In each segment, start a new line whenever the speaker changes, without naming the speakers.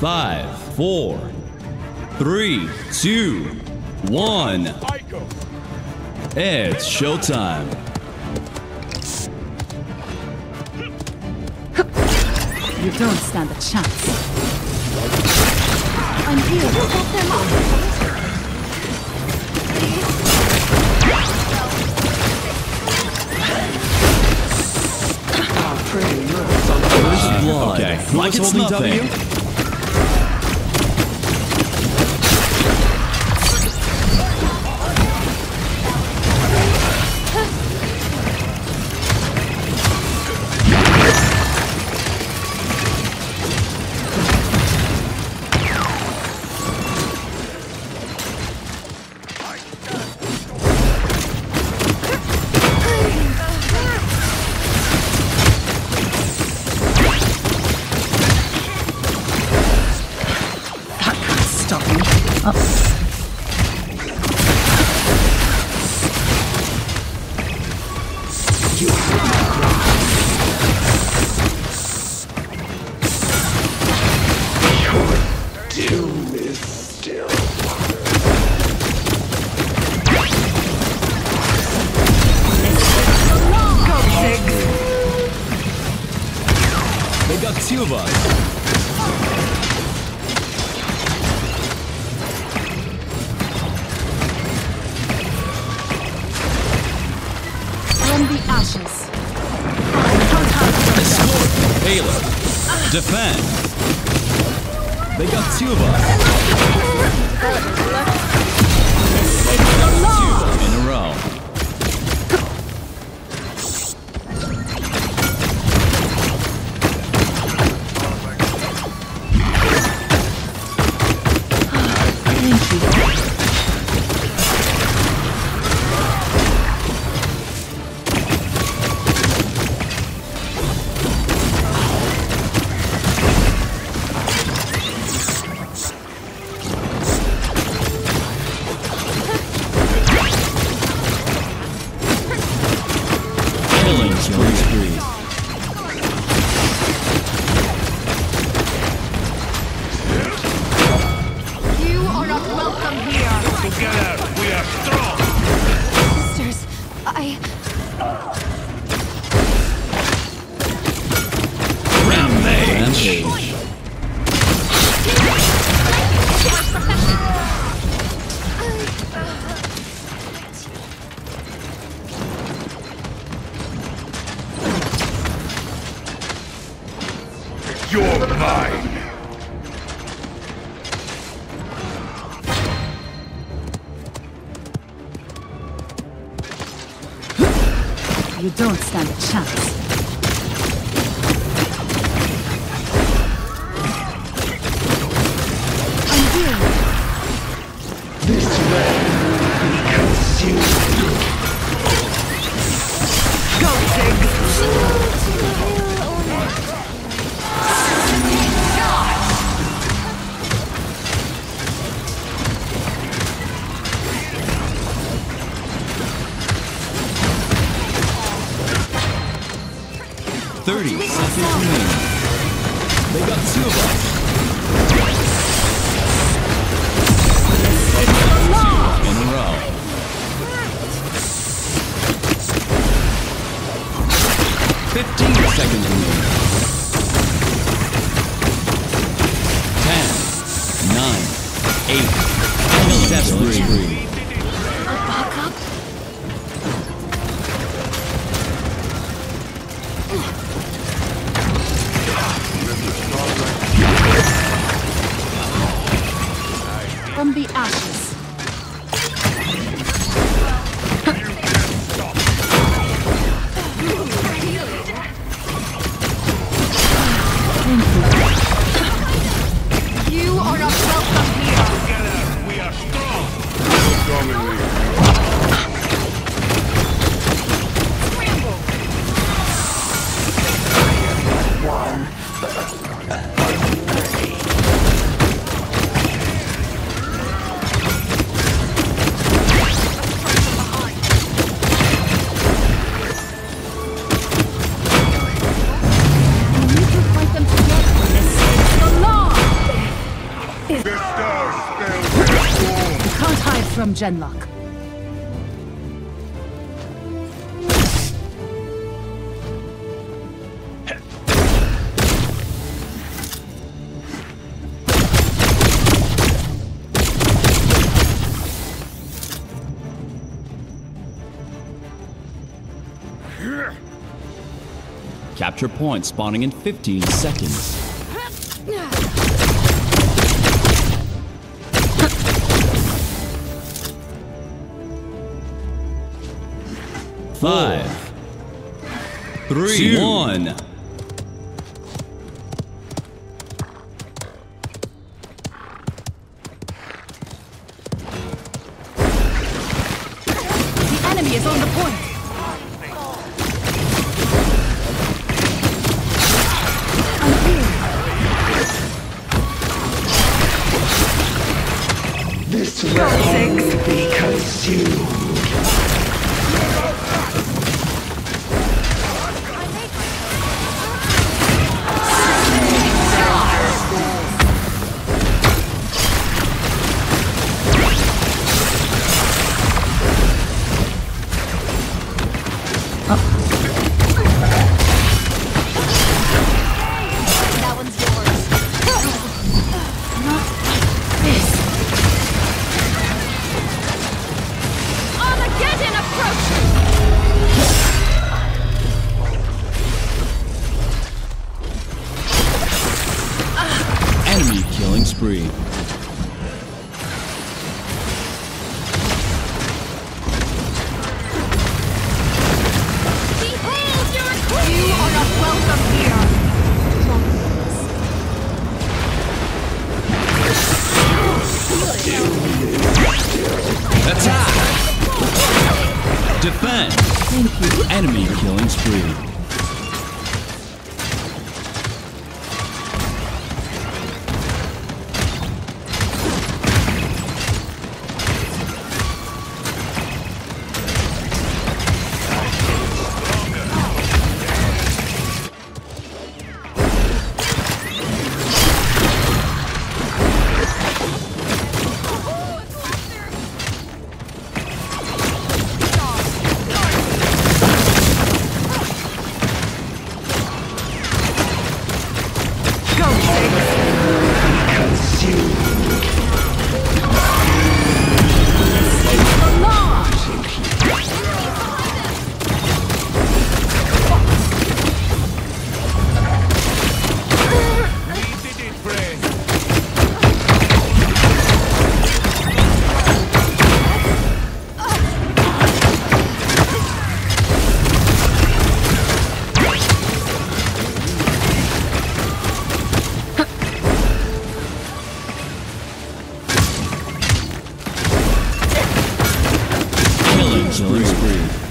Five, four, three, two, one. It's showtime.
You don't stand a chance. I'm here to hold them up.
Blood.
Okay,
Like
like
it's
holding
nothing.
W?
They got two of us.
From the ashes.
Escort. Halo. Defend. They got two of us. Two in a row. options.
あっ。from
Genlock.
Capture point spawning in 15 seconds. Five, three,
two,
one.
This realm will be consumed.
killing spree.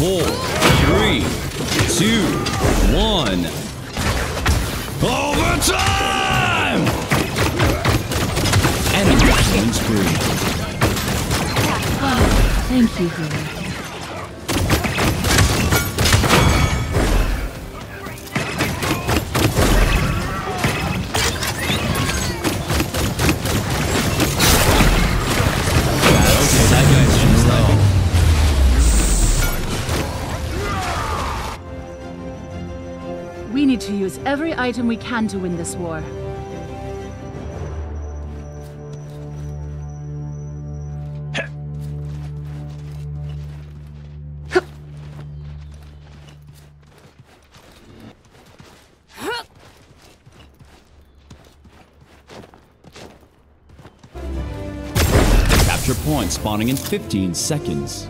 four, three, two, one. Overtime! And a wins free.
Thank you, Hero. We need to
use every item we can to win this war.
Capture point spawning in 15 seconds.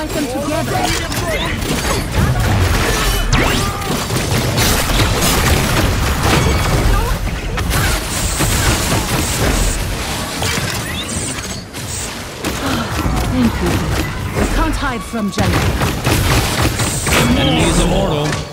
Fight them together. Thank you. Can't hide from Jenna.
Enemy is immortal.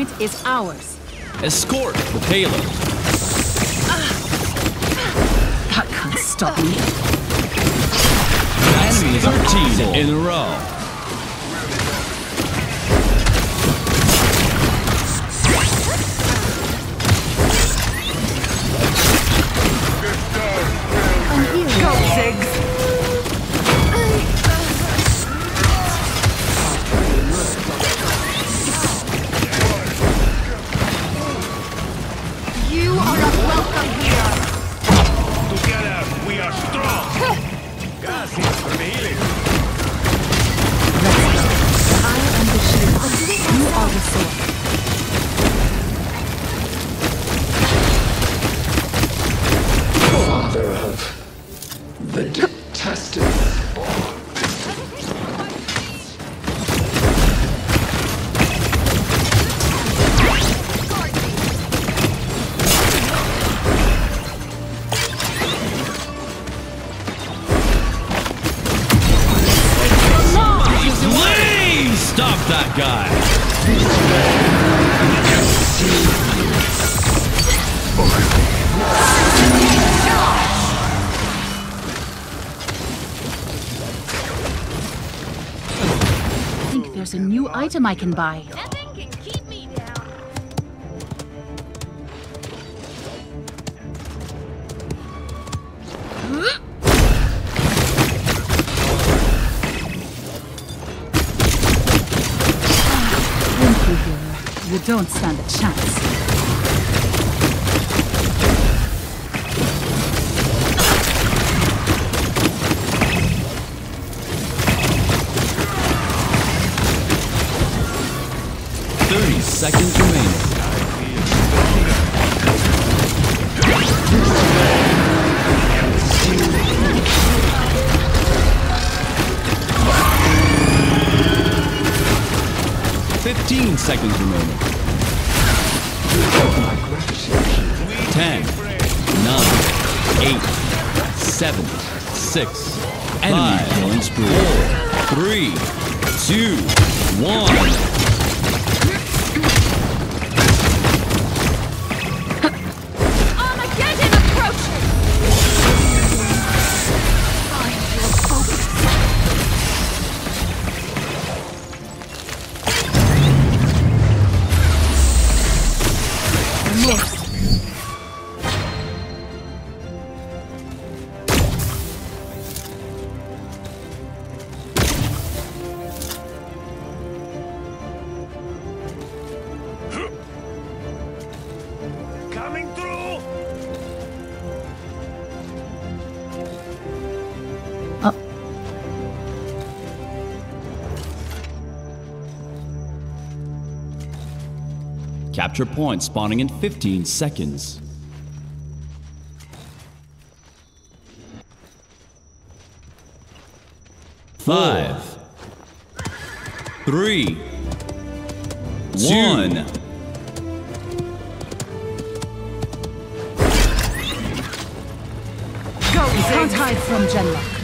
Point is ours.
Escort the payload.
That can't stop me.
Enemy 13 in a row.
There's a new item I can buy.
Nothing can keep me down.
Thank you, hero. You don't stand a chance.
30 seconds remaining. Fifteen seconds remaining. Ten, nine, eight, seven, six, enemy killing. Four, three, two, one.
Uh.
Capture point spawning in 15 seconds. Five, three, one.
one.
Go, can't hide from Genlock.